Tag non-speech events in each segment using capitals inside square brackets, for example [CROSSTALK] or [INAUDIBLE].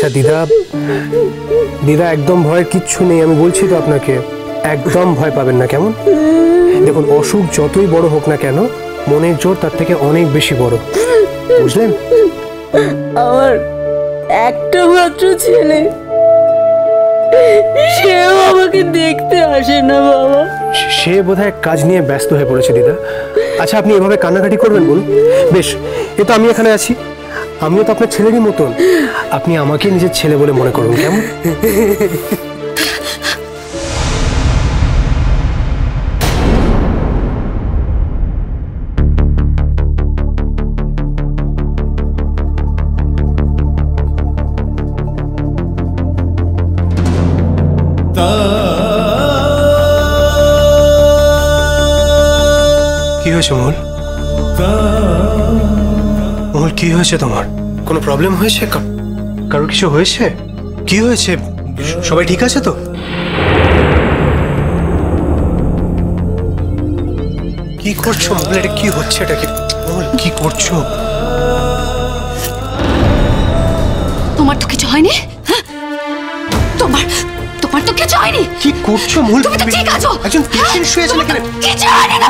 আচ্ছা দিদা। দিদা একদম ভয়ের কিচ্ছু নেই আমি বলছি তো আপনাকে একদম ভয় পাবেন না কেমন? দেখুন অসুখ যতই বড় হোক না কেন মনের জোর তার থেকে অনেক বেশি বড়। বুঝলেন? আমার একটা মাত্র ছেলে। সেও আমাকে দেখতে আসে না বাবা। সে বোধহয় কাজ নিয়ে ব্যস্ত হয়ে পড়েছে দিদা। আচ্ছা আপনি এভাবে কান্নাকাটি করবেন বলুন। বেশ এ তো আমি এখানে আছি। আমিও তো আপনার ছেলেরই মতন। আপনি আমাকে নিজের ছেলে বলে মনে করুন কেমন? কি হয়েছে মহুল কি হয়েছে তোমার? কোনো প্রবলেম হয়েছে? কারোর কিছু হয়েছে? কি হয়েছে? সবাই ঠিক আছে তো? কি করছ এটা কি হচ্ছে? এটা কি কি করছ? তোমার তো কিছু হয়নি? হ্যাঁ? তোমার তোমার তো কিছু হয়নি? কি করছ মহুল? তুমি তো ঠিক আছো। একজন পেশেন্ট শুয়ে আছে এখানে। কিছু হয়নি না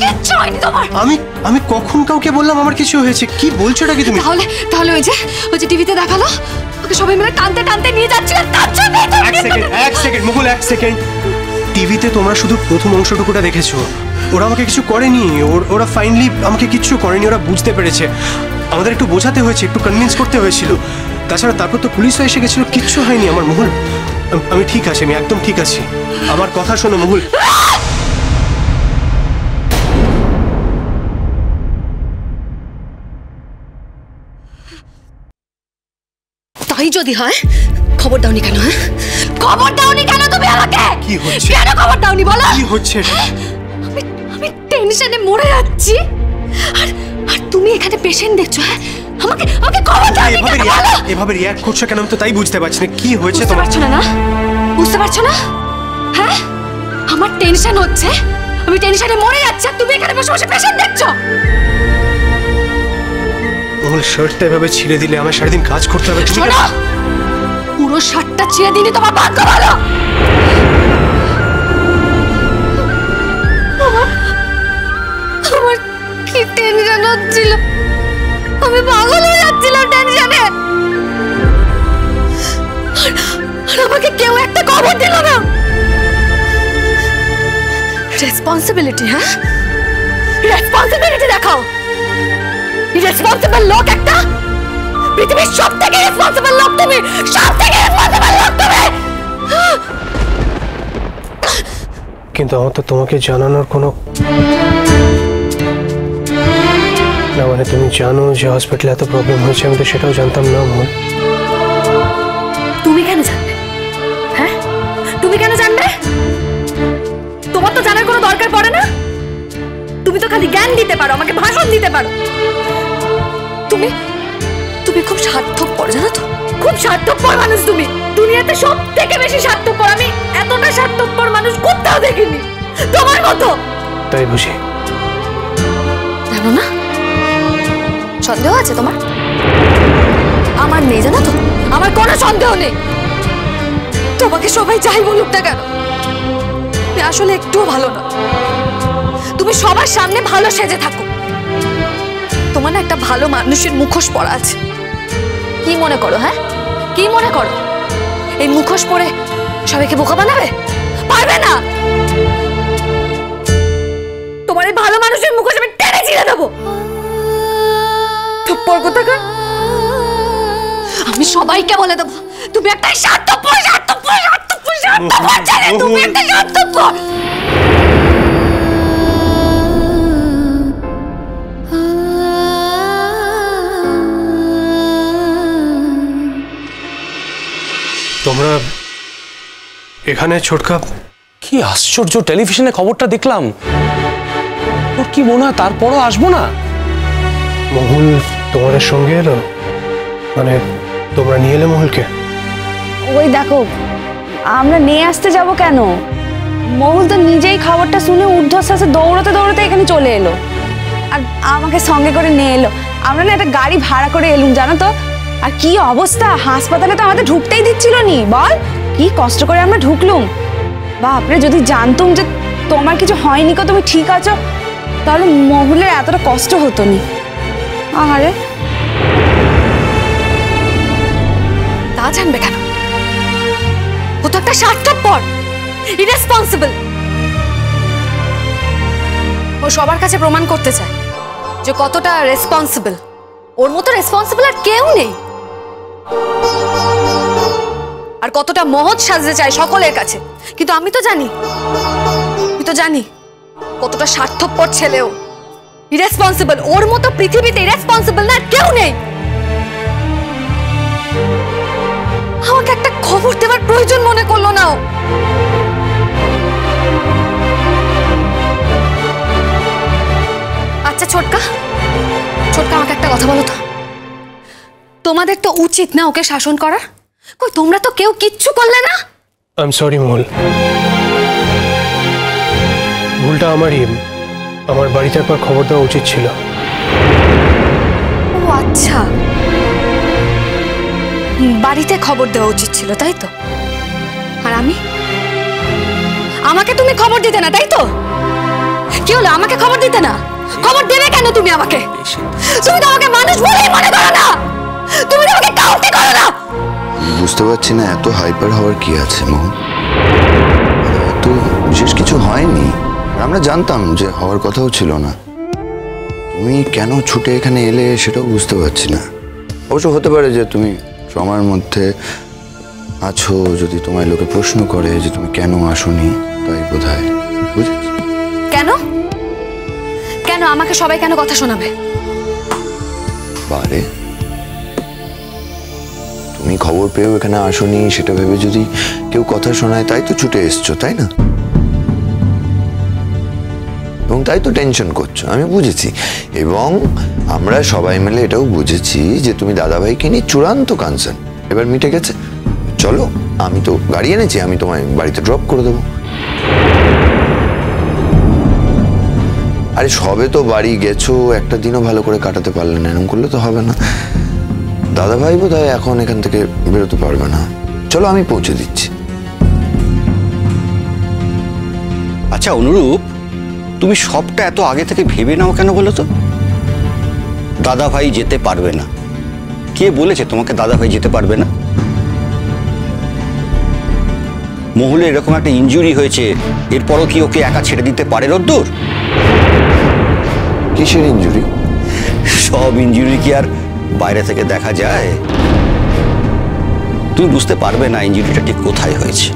কিচ্ছু হয়নি তোমার। আমি আমি কখন কাউকে বললাম আমার কিছু হয়েছে? কি বলছো এটা কি তুমি? তাহলে তাহলে ওই যে ওই যে টিভিতে দেখাল? ওকে সবাই মিলে টানতে টানতে নিয়ে যাচ্ছিল তার জন্য এক সেকেন্ড এক সেকেন্ড মুকুল এক সেকেন্ড টিভিতে তোমরা শুধু প্রথম অংশটুকুটা দেখেছ। ওরা আমাকে কিছু করেনি। ওর- ওরা ফাইনালি আমাকে কিচ্ছু করেনি ওরা বুঝতে পেরেছে। আমাদের একটু বোঝাতে হয়েছে একটু কনভিন্স করতে হয়েছিল। তাছাড়া তারপর তো পুলিশও এসে গেছিল কিচ্ছু হয়নি আমার মুহুল আমি ঠিক আছি আমি একদম ঠিক আছি। আমার কথা শোনো মুহুল তাই যদি হয়? খবর দাওনি কেন হ্যাঁ? খবর দাওনি কেন তুমি আমাকে? কি হচ্ছে? কেন খবর দাওনি বলো? কি হচ্ছে? আমি আমি টেনশনে মরে যাচ্ছি। আর আর তুমি এখানে পেশেন্ট দেখছ হ্যাঁ? আমাকে আমাকে খবর দাওনি এভাবে কেন বলো? এভাবে রিয়াক্ট করছ কেন? আমি তো তাই বুঝতে পারছি না কি হয়েছে বুঝতে তোমার। পারছ না না? বুঝতে পারছ না? হ্যাঁ? আমার টেনশন হচ্ছে। আমি টেনশনে মরে যাচ্ছি। আর তুমি এখানে বসে বসে পেশেন্ট দেখছ? মুহুল শার্টটা এভাবে ছিঁড়ে দিলে আমার সারাদিন কাজ করতে হবে শোনো! পুরো শার্টটা ছিঁড়ে দিনই তোমার ভাগ্য ভালো! আমার- কি টেনশন হচ্ছিল? আমি পাগল হয়ে যাচ্ছিলাম টেনশনে আমাকে কেউ একটা খবর দিল না। রেসপন্সিবিলিটি হ্যাঁ? রেসপন্সিবিলিটি দেখাও। রেসপন্সিবল লোক একটা? পৃথিবীর সব থেকে রেসপন্সিবল লোক তুমি! সব থেকে রেসপন্সিবল লোক তুমি! কিন্তু আমার তো তোমাকে জানানোর কোনো না মানে তুমি জানো যে হসপিটালে এত প্রবলেম হয়েছে আমি তো সেটাও জানতাম না মন। তুমি কেন জানবে হ্যাঁ? তুমি কেন জানবে তোমার তো জানার কোনো দরকার পড়ে না? তুমি তো খালি জ্ঞান দিতে পারো আমাকে ভাষণ দিতে পারো। তুমি? তুমি খুব স্বার্থপর জানো তো? খুব স্বার্থপর মানুষ তুমি। দুনিয়াতে সব থেকে বেশি স্বার্থপর আমি। এতটা স্বার্থপর মানুষ কোথাও দেখিনি। তোমার মতো। তাই বুঝি। জানো না? সন্দেহ আছে তোমার? আমার নেই জানো তো? আমার কোনো সন্দেহ নেই। তোমাকে সবাই যাই বলুক না কেন? আসলে একটুও ভালো না। তুমি সবার সামনে ভালো সেজে থাকো। তোমার একটা ভালো মানুষের মুখোশ পরা আছে। কি মনে করো হ্যাঁ? কি মনে করো? এই মুখোশ পরে সবাইকে বোকা বানাবে? পারবে না! তোমার এই ভালো মানুষের মুখোশ আমি টেনে ছিঁড়ে দেবো। থপ্পর কোথাকার। আমি সবাইকে বলে দেবো, তুমি একটা স্বার্থপর স্বার্থপর স্বার্থপর স্বার্থপর ছেলে তুমি একটা স্বার্থপর তোমরা এখানে ছোটকা? কি আশ্চর্য টেলিভিশনে খবরটা দেখলাম। তোর কি মনে হয় তারপরও আসব না? মহুল তোমাদের সঙ্গে এলো মানে তোমরা নিয়ে এলে মহুলকে? ওই দেখো আমরা নিয়ে আসতে যাব কেন? মহুল তো নিজেই খবরটা শুনে ঊর্ধ্বশ্বাসে দৌড়তে দৌড়তে এখানে চলে এলো। আর আমাকে সঙ্গে করে নিয়ে এলো। আমরা না একটা গাড়ি ভাড়া করে এলুম জানো তো? আর কি অবস্থা? হাসপাতালে তো আমাদের ঢুকতেই দিচ্ছিল নি। বল, কি কষ্ট করে আমরা ঢুকলুম। বাপরে, যদি জানতুম যে তোমার কিছু হয়নি কো, তুমি ঠিক আছো, তাহলে মহুলের এতটা কষ্ট হতো নি। আরে তা জানবে কেন? ও তো একটা স্বার্থপর ইরেসপন্সিবল ও সবার কাছে প্রমাণ করতে চায় যে কতটা রেসপন্সিবল ওর মতো রেসপন্সিবল আর কেউ নেই। আর কতটা মহৎ সাজতে চায় সকলের কাছে। কিন্তু আমি তো জানি, আমি তো জানি কতটা স্বার্থপর ছেলেও ইরেসপন্সিবল ওর মতো পৃথিবীতে ইরেসপন্সিবল না কেউ নেই। আমাকে একটা খবর দেওয়ার প্রয়োজন মনে করল না। আচ্ছা ছোটকা ছোটকা, আমাকে একটা কথা বলো তো। তোমাদের তো উচিত না ওকে শাসন করা কই তোমরা তো কেউ কিচ্ছু করলে না। I am sorry Mahul. ভুলটা আমারই। আমার বাড়িতে একবার খবর দেওয়া উচিত ছিল। ও আচ্ছা। বাড়িতে খবর দেওয়া উচিত ছিল তাই তো? আর আমি? আমাকে তুমি খবর দিতে না তাই তো? কি হলো আমাকে খবর দিতে না? খবর দেবে কেন তুমি আমাকে? তুমি তো আমাকে মানুষ বলেই মনে করো না! তুমি তো আমাকে কাউকে করো না! বুঝতে পারছি না এত হাইপার হওয়ার কি আছে মোহন তো বিশেষ কিছু হয়নি। আমরা জানতাম যে হওয়ার কথাও ছিল না। তুমি কেন ছুটে এখানে এলে সেটাও বুঝতে পারছি না। অবশ্য হতে পারে যে তুমি ট্রমার মধ্যে আছো যদি তোমায় লোকে প্রশ্ন করে যে তুমি কেন আসোনি তাই বোধ হয় বুঝেছি? কেন? কেন আমাকে সবাই কেন কথা শোনাবে? বারে? তুমি খবর পেয়েও এখানে আসোনি, সেটা ভেবে যদি কেউ কথা শোনায়, তাই তো ছুটে এসছো, তাই না? এবং তাই তো টেনশন করছ, আমি বুঝেছি। এবং আমরা সবাই মিলে এটাও বুঝেছি যে তুমি দাদাভাইকে নিয়ে চূড়ান্ত কনসার্ন এবার মিটে গেছে। চলো, আমি তো গাড়ি এনেছি, আমি তোমায় বাড়িতে ড্রপ করে দেবো। আরে সবে তো বাড়ি গেছো, একটা দিনও ভালো করে কাটাতে পারলে না, এরকম করলে তো হবে না। দাদা ভাই বোধ হয় এখন এখান থেকে বেরোতে পারবে না। চলো আমি পৌঁছে দিচ্ছি। আচ্ছা অনুরূপ তুমি সবটা এত আগে থেকে ভেবে নাও কেন বলো তো? দাদা ভাই যেতে পারবে না। কে বলেছে তোমাকে দাদা ভাই যেতে পারবে না? মহুলে এরকম একটা ইনজুরি হয়েছে এরপরও কি ওকে একা ছেড়ে দিতে পারে রোদ্দুর? কিসের ইঞ্জুরি সব ইনজুরি কি আর বাইরে থেকে দেখা যায় তুমি বুঝতে পারবে না ইনজুরিটা ঠিক কোথায় হয়েছে।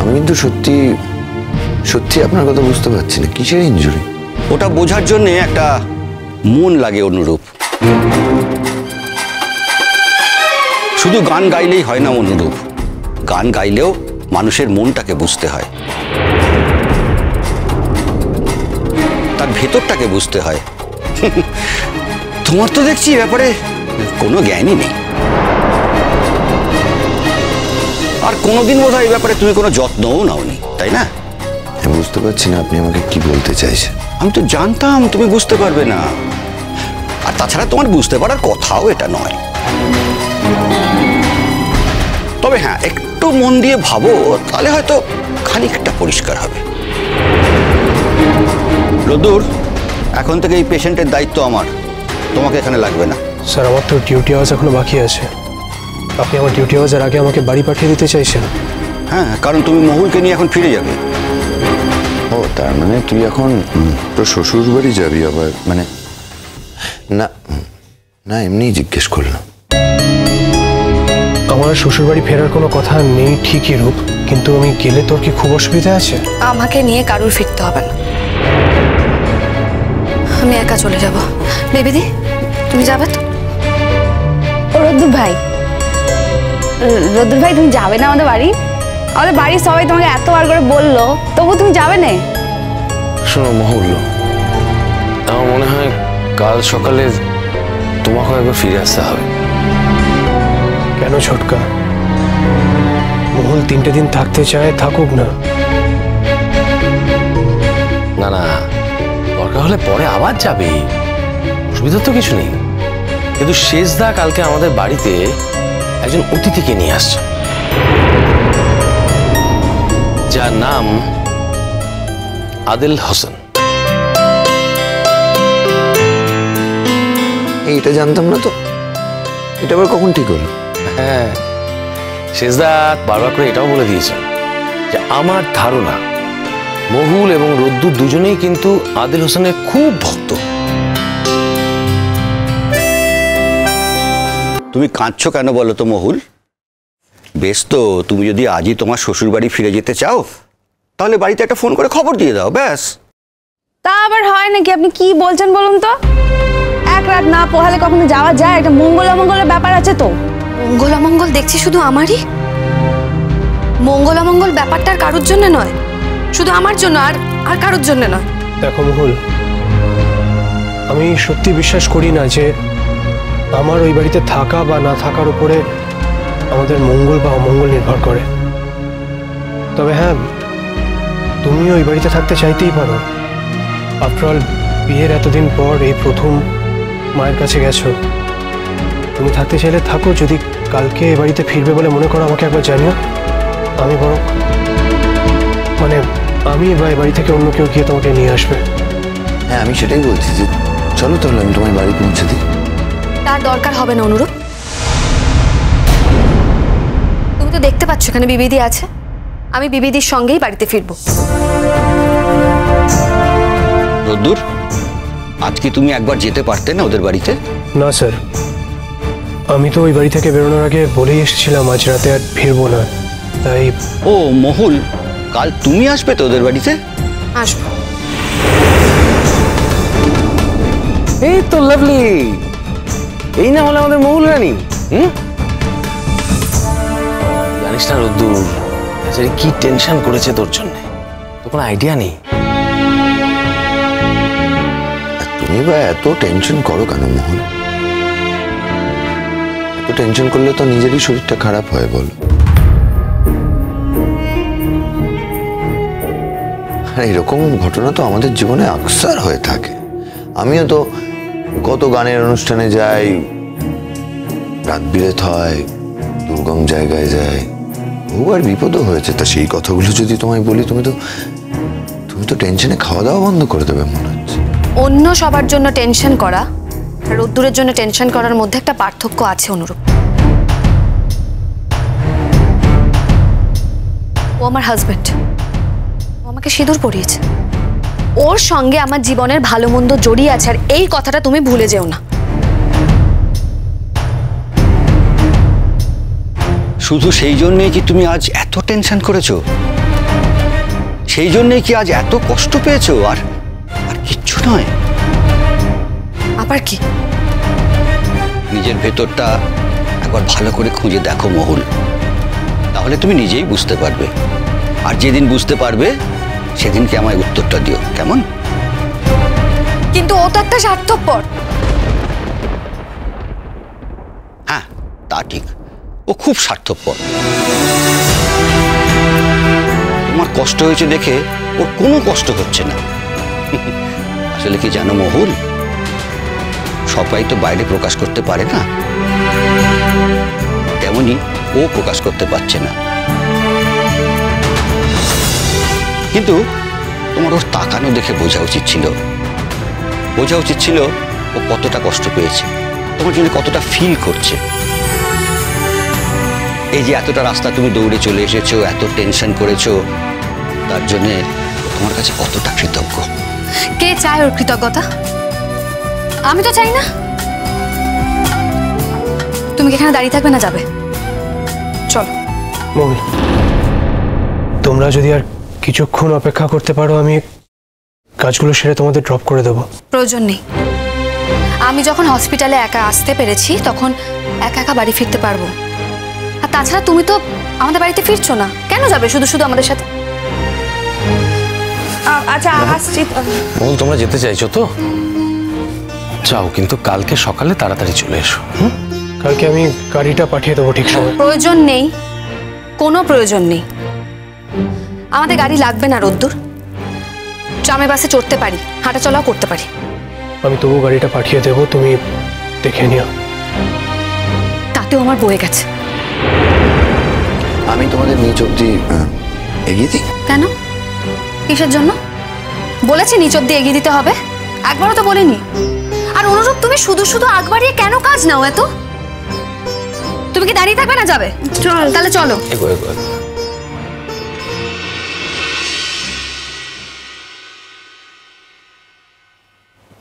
আমি কিন্তু সত্যি সত্যি আপনার কথা বুঝতে পারছি না। কিসের ইঞ্জুরি? ওটা বোঝার জন্য একটা মন লাগে অনুরূপ। শুধু গান গাইলেই হয় না অনুরূপ। গান গাইলেও মানুষের মনটাকে বুঝতে হয়। তার ভেতরটাকে বুঝতে হয়। [LAUGHS] তোমার তো দেখছি ব্যাপারে কোনো জ্ঞানই নেই। আর কোনোদিন বোধ হয় এই ব্যাপারে তুমি কোনো যত্নও নাওনি তাই না? বুঝতে পারছি না আপনি আমাকে কি বলতে চাইছেন। আমি তো জানতাম তুমি বুঝতে পারবে না। আর তাছাড়া তোমার বুঝতে পারার কথাও এটা নয়। তবে হ্যাঁ একটু মন দিয়ে ভাবো তাহলে হয়তো খানিকটা পরিষ্কার হবে। রদুর এখন থেকে এই পেশেন্টের দায়িত্ব আমার। তোমাকে এখানে লাগবে না। স্যার আমার তো ডিউটি আওয়ার্স এখনও বাকি আছে। আপনি আমার ডিউটি আওয়ার্সের আগে আমাকে বাড়ি পাঠিয়ে দিতে চাইছেন। হ্যাঁ কারণ তুমি মহুলকে নিয়ে এখন ফিরে যাবে। ও তার মানে তুই এখন তোর শ্বশুর বাড়ি যাবি আবার? মানে না না এমনিই জিজ্ঞেস করলাম। আমার শ্বশুরবাড়ি ফেরার কোনো কথা নেই ঠিকই রূপ কিন্তু আমি গেলে তোর কি খুব অসুবিধা আছে? আমাকে নিয়ে কারুর ফিরতে হবে না। আমি একা চলে যাব। বেবিদি তুমি যাবে তো? ও রদ্দুর ভাই। র- রদ্দুর ভাই তুমি যাবে না আমাদের বাড়ি? আমাদের বাড়ির সবাই তোমাকে এতবার করে বলল তবু তুমি যাবে না? শোনো মহল আমার মনে হয় কাল সকালে তোমাকেও একবার ফিরে আসতে হবে। কেন ছোটকা? মহুল তিনটে দিন থাকতে চায় থাকুক না। না না দরকার হলে পরে আবার যাবে। অসুবিধা তো কিছু নেই। কিন্তু শেষদা কালকে আমাদের বাড়িতে একজন অতিথিকে নিয়ে আসছে। যার নাম আদিল হোসেন। এই, এটা জানতাম না তো। এটা আবার কখন ঠিক হলো? হ্যাঁ শেষদা বারবার করে এটাও বলে দিয়েছেন যে আমার ধারণা মহুল এবং রদ্দু দুজনেই কিন্তু আদিল হোসেনের খুব ভক্ত। তুমি কাঁদছো কেন বলো তো মহুল? বেশ তো তুমি যদি আজই তোমার শ্বশুর বাড়ি ফিরে যেতে চাও তাহলে বাড়িতে একটা ফোন করে খবর দিয়ে দাও ব্যাস। তা আবার হয় নাকি? আপনি কি বলছেন বলুন তো? এক রাত না পোহালে কখনো যাওয়া যায়? একটা মঙ্গল অমঙ্গলের ব্যাপার আছে তো। মঙ্গল অমঙ্গল দেখছি শুধু আমারই? মঙ্গল অমঙ্গল ব্যাপারটা আর কারোর জন্য নয়? শুধু আমার জন্য আর আর কারোর জন্য নয়? দেখো মহুল আমি সত্যি বিশ্বাস করি না যে আমার ওই বাড়িতে থাকা বা না থাকার উপরে আমাদের মঙ্গল বা অমঙ্গল নির্ভর করে। তবে হ্যাঁ তুমি ওই বাড়িতে থাকতে চাইতেই পারো। আফটারঅল বিয়ের এতদিন পর এই প্রথম মায়ের কাছে গেছো। তুমি থাকতে চাইলে থাকো, যদি কালকে এ বাড়িতে ফিরবে বলে মনে করো আমাকে একবার জানিও। আমি বরং মানে আমি বা এ বাড়ি থেকে অন্য কেউ গিয়ে তোমাকে নিয়ে আসবে। হ্যাঁ আমি সেটাই বলছি যে চলো তাহলে আমি তোমার বাড়ি পৌঁছে দিই। তার দরকার হবে না অনুরূপ। তুমি তো দেখতে পাচ্ছ এখানে বিবিদি আছে। আমি বিবিদির সঙ্গেই বাড়িতে ফিরবো। রোদ্দুর আজকে তুমি একবার যেতে পারতে না ওদের বাড়িতে? না স্যার। আমি তো ওই বাড়ি থেকে বেরোনোর আগে বলেই এসেছিলাম আজ রাতে আর ফিরবো না। তাই ও মহুল কাল তুমি আসবে তো ওদের বাড়িতে? আসব। এই তো লাভলি। এই না হলে আমাদের মহুল রানী, হুম? জানিস না রোদ্দুর কি টেনশন করেছে তোর জন্য? তো কোনো আইডিয়া নেই? তুমি বা এত টেনশন করো কেন মোহন এত টেনশন করলে তো নিজেরই শরীরটা খারাপ হয়, বল। এরকম ঘটনা তো আমাদের জীবনে আকসার হয়ে থাকে। আমিও তো কত গানের অনুষ্ঠানে যাই, রাত বিরেত হয়, দুর্গম জায়গায় যাই। বহুবার বিপদও হয়েছে, তা সেই কথাগুলো যদি তোমায় বলি, তুমি তো তুমি তো টেনশনে খাওয়া দাওয়া বন্ধ করে দেবে মনে হচ্ছে। অন্য সবার জন্য টেনশন করা রোদ্দুরের জন্য টেনশন করার মধ্যে একটা পার্থক্য আছে অনুরূপ। ও আমার হাজবেন্ড ও আমাকে সিঁদুর পরিয়েছে। ওর সঙ্গে আমার জীবনের ভালো মন্দ জড়িয়ে আছে আর এই কথাটা তুমি ভুলে যেও না। শুধু সেই জন্যই কি তুমি আজ এত টেনশন করেছ? সেই জন্যই কি আজ এত কষ্ট পেয়েছ? আর আর কিচ্ছু নয়। আবার কি? নিজের ভেতরটা একবার ভালো করে খুঁজে দেখো মহুল। তাহলে তুমি নিজেই বুঝতে পারবে। আর যেদিন বুঝতে পারবে সেদিনকে আমায় উত্তরটা দিও কেমন? কিন্তু ও তো একটা স্বার্থপর। হ্যাঁ তা ঠিক। ও খুব স্বার্থপর। তোমার কষ্ট হয়েছে দেখে ওর কোনো কষ্ট হচ্ছে না। আসলে কি জানো মহুল? সবাই তো বাইরে প্রকাশ করতে পারে না। তেমনি ও প্রকাশ করতে পারছে না। কিন্তু তোমার ওর তাকানো দেখে বোঝা উচিত ছিল। বোঝা উচিত ছিল ও কতটা কষ্ট পেয়েছে তোমার জন্য কতটা ফিল করছে। এই যে এতটা রাস্তা তুমি দৌড়ে চলে এসেছ এত টেনশন করেছ তার জন্য তোমার কাছে কতটা কৃতজ্ঞ? কে চায় ওর কৃতজ্ঞতা? আমি তো চাই না। তুমি এখানে দাঁড়িয়ে থাকবে না যাবে? চলো। তোমরা যদি আর কিছুক্ষণ অপেক্ষা করতে পারো আমি কাজগুলো সেরে তোমাদের ড্রপ করে দেবো। প্রয়োজন নেই। আমি যখন হসপিটালে একা আসতে পেরেছি তখন একা একা বাড়ি ফিরতে পারব। আর তাছাড়া তুমি তো আমাদের বাড়িতে ফিরছো না। কেন যাবে শুধু শুধু আমাদের সাথে? আচ্ছা আসছি। মহুল তোমরা যেতে চাইছো তো? যাও কিন্তু কালকে সকালে তাড়াতাড়ি চলে এসো হুম? কালকে আমি গাড়িটা পাঠিয়ে দেবো ঠিক সময়। প্রয়োজন নেই। কোনো প্রয়োজন নেই। আমাদের গাড়ি লাগবে না রোদ্দুর। ট্রামে বাসে চড়তে পারি হাঁটা চলাও করতে পারি। আমি তবু গাড়িটা পাঠিয়ে দেবো তুমি দেখে নিও। তাতেও আমার বয়ে গেছে। আমি তোমাদের নিচ অব্দি এগিয়ে দিই? কেন? কিসের জন্য? বলেছি নিচ অব্দি এগিয়ে দিতে হবে। একবারও তো বলিনি। আর অনুরূপ তুমি শুধু শুধু আগ বাড়িয়ে কেন কাজ নাও এত? তুমি কি দাঁড়িয়ে থাকবে না যাবে? চল। তাহলে চলো। এগো এগো।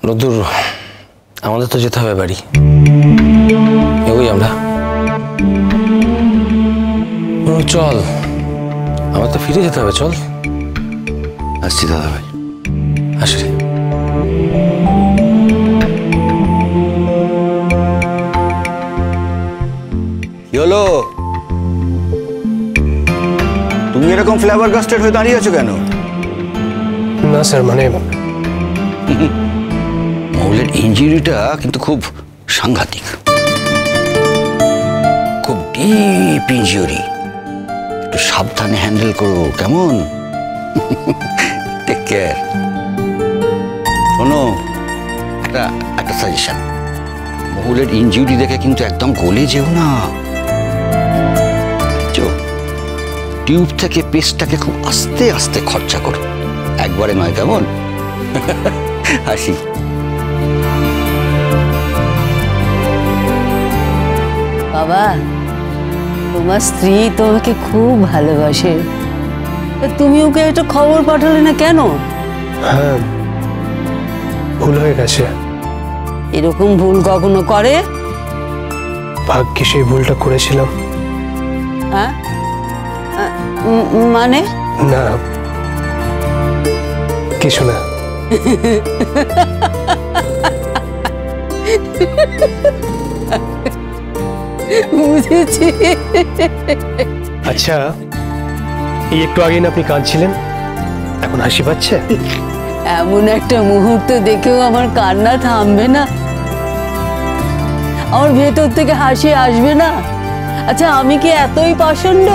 রোদ্দুর আমাদের তো যেতে হবে বাড়ি। এগোই আমরা। চল। আমার তো ফিরে যেতে হবে চল। আসছি দাদা ভাই। আসি কি হলো? তুমি এরকম ফ্লেভার কাস্টেড হয়ে দাঁড়িয়ে আছো কেন? না স্যার মানে মৌলের ইঞ্জুরিটা কিন্তু খুব সাংঘাতিক। খুব ডিপ ইঞ্জুরি একটু সাবধানে হ্যান্ডেল করো, কেমন? টেক কেয়ার শোনো, একটা একটা সাজেশন মৌলের ইঞ্জুরি দেখে কিন্তু একদম গলে যেও না। টিউব থেকে পেস্টটাকে খুব আস্তে আস্তে খরচা করো। একবারে নয়, কেমন? হাসি। বাবা তোমার স্ত্রী তোমাকে খুব ভালোবাসে। তুমি ওকে একটা খবর পাঠালে না কেন? হ্যাঁ ভুল হয়ে গেছে। এরকম ভুল কখনো করে? ভাগ্যে সেই ভুলটা করেছিলাম। হ্যাঁ? মানে? না কিছু না। [LAUGHS] বুঝেছি। আচ্ছা এই একটু আগেই না আপনি কাঁদছিলেন? এখন হাসি পাচ্ছে? এমন একটা মুহূর্ত দেখেও আমার কান্না থামবে না। আমার ভেতর থেকে হাসি আসবে না। আচ্ছা আমি কি এতই পাষণ্ড?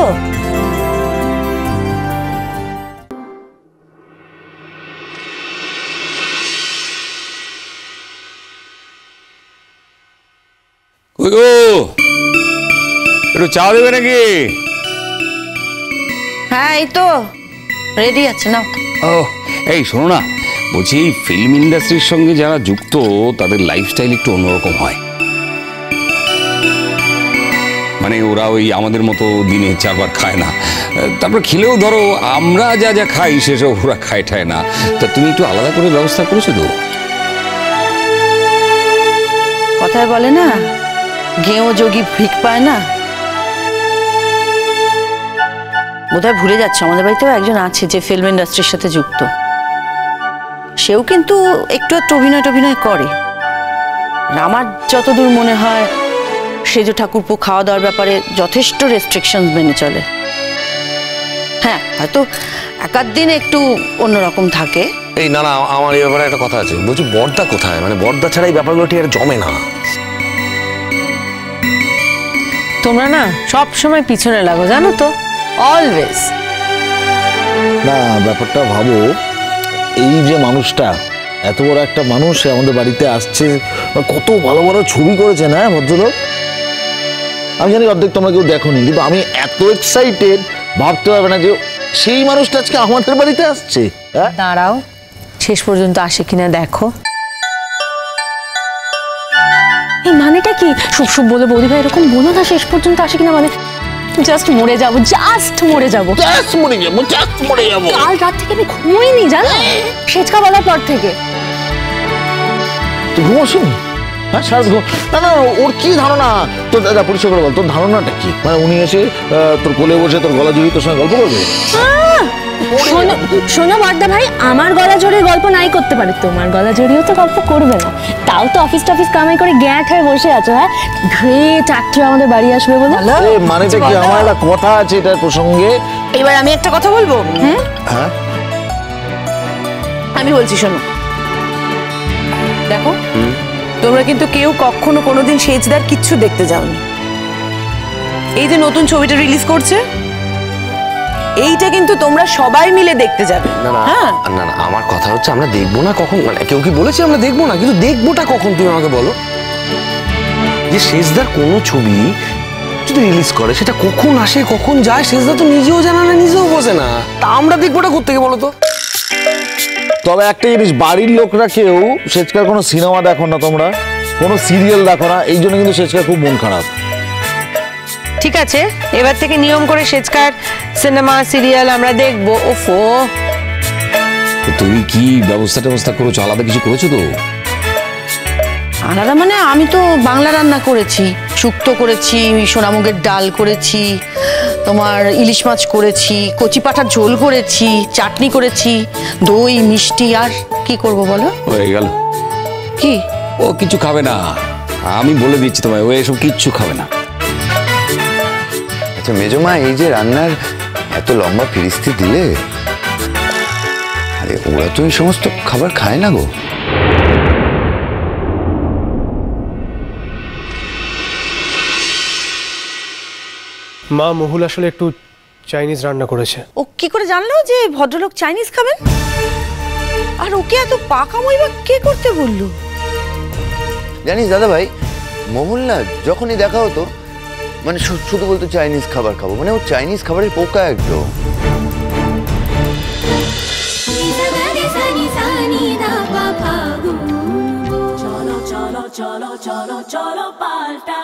কই গো একটু চা দেবে নাকি? হ্যাঁ এই তো। রেডি আছে না ও এই শোনো না বলছি ফিল্ম ইন্ডাস্ট্রির সঙ্গে যারা যুক্ত তাদের লাইফস্টাইল একটু অন্যরকম হয়। মানে ওরা ওই আমাদের মতো দিনে চারবার খায় না। তারপর খেলেও ধরো আমরা যা যা খাই সেসব ওরা খায় ঠায় না। তা তুমি একটু আলাদা করে ব্যবস্থা করেছ তো? কথায় বলে না গেঁয়ো যোগী ভিক পায় না? বোধহয় ভুলে যাচ্ছে। আমাদের বাড়িতেও একজন আছে যে ফিল্ম ইন্ডাস্ট্রির সাথে যুক্ত। সেও কিন্তু একটু একটু অভিনয় টভিনয় করে। আর আমার যতদূর মনে হয় সেজ ঠাকুরপো খাওয়া দাওয়ার ব্যাপারে যথেষ্ট রেস্ট্রিকশন মেনে চলে। হ্যাঁ হয়তো একাধ দিন একটু অন্যরকম থাকে। এই না না আমার এই ব্যাপারে একটা কথা আছে। বলছি বর্দা কোথায়? মানে বর্দা ছাড়া এই ব্যাপারগুলো ঠিক আর জমে না। তোমরা না সব সময় পিছনে লাগো জানো তো? অলওয়েজ না ব্যাপারটা ভাবো এই যে মানুষটা এত বড় একটা মানুষ আমাদের বাড়িতে আসছে কত ভালো ভালো ছবি করেছে না ভদ্রলোক? আমি জানি অর্ধেক তোমরা কেউ দেখোনি কিন্তু আমি এত এক্সাইটেড ভাবতে পারবে না যে সেই মানুষটা আজকে আমাদের বাড়িতে আসছে হ্যাঁ? দাঁড়াও শেষ পর্যন্ত আসে কিনা দেখো। এই মানেটা কি? শুভ শুভ বলে বৌদি ভাই এরকম বলো না শেষ পর্যন্ত আসে কিনা মানে জাস্ট মরে যাব জাস্ট মরে যাব। জাস্ট মরে যাব জাস্ট মরে যাব। কাল রাত থেকে আমি ঘুমোইনি জানো? সেচকা বলার পর থেকে। তুই ঘুমোসনি হ্যাঁ সারা না না ওর কি ধারণা? তোর দাদা পরিচয় করে বল তোর ধারণাটা কি? মানে উনি এসে আহ, তোর কোলে বসে তোর গলা জড়িয়ে তোর সঙ্গে গল্প করবে? শোনো শোনো বর্দা ভাই আমার গলা জড়িয়ে গল্প নাই করতে পারে। তোমার গলা জড়িয়েও তো গল্প করবে না। তাও তো অফিস টফিস কামাই করে গ্যাট হয়ে বসে আছো হ্যাঁ? গ্রেট অ্যাক্টর আমাদের বাড়ি আসবে বলে। এ, মানেটা কি আমার একটা কথা আছে এটার প্রসঙ্গে? এবার আমি একটা কথা বলব? হুম? হ্যাঁ? আমি বলছি শোনো। দেখো তোমরা কিন্তু কেউ কখনো কোনোদিন সেজদার কিচ্ছু দেখতে যাওনি। এই যে নতুন ছবিটা রিলিজ করছে এইটা কিন্তু তোমরা সবাই মিলে দেখতে যাবে। না না হ্যাঁ। না না আমার কথা হচ্ছে আমরা দেখব না কখন মানে কেউ কি বলেছে আমরা দেখব না কিন্তু দেখবোটা কখন তুমি আমাকে বলো? যে শেষদার কোনো ছবি যদি রিলিজ করে সেটা কখন আসে কখন যায় শেষদা তো নিজেও জানা না নিজেও বোঝে না। তা আমরা দেখবোটা কোথেকে বলো তো? তবে একটা জিনিস বাড়ির লোকরা কেউ শেষকার কোনো সিনেমা দেখো না তোমরা কোনো সিরিয়াল দেখো না এই জন্য কিন্তু শেষকার খুব মন খারাপ। ঠিক আছে এবার থেকে নিয়ম করে সেচকার সিনেমা সিরিয়াল আমরা দেখব। ওফো। তো তুমি কি ব্যবস্থা ট্যবস্থা করেছ? আলাদা কিছু করেছ তো? আলাদা মানে আমি তো বাংলা রান্না করেছি শুক্তো করেছি সোনামুগের ডাল করেছি তোমার ইলিশ মাছ করেছি কচি পাঠার ঝোল করেছি চাটনি করেছি দই মিষ্টি আর কি করব বলো? হয়ে গেল। কি? ও কিছু খাবে না। আমি বলে দিচ্ছি তোমায় ও এসব কিচ্ছু খাবে না। আচ্ছা মেজমা এই যে রান্নার এত লম্বা ফিরিস্তি দিলে আরে ওরা তো এই সমস্ত খাবার খায় না গো। মা মহুল আসলে একটু চাইনিজ রান্না করেছে। ও কি করে জানলো যে ভদ্রলোক চাইনিজ খাবেন? আর ওকে এত পাকামই বা কে করতে বলল? জানিস দাদা ভাই মহুল না যখনই দেখা হতো মানে শুধু বলতো চাইনিজ খাবার খাব মানে ও চাইনিজ খাবারের পোকা একদম চলো চলো চলো চলো চলো পাল্টা।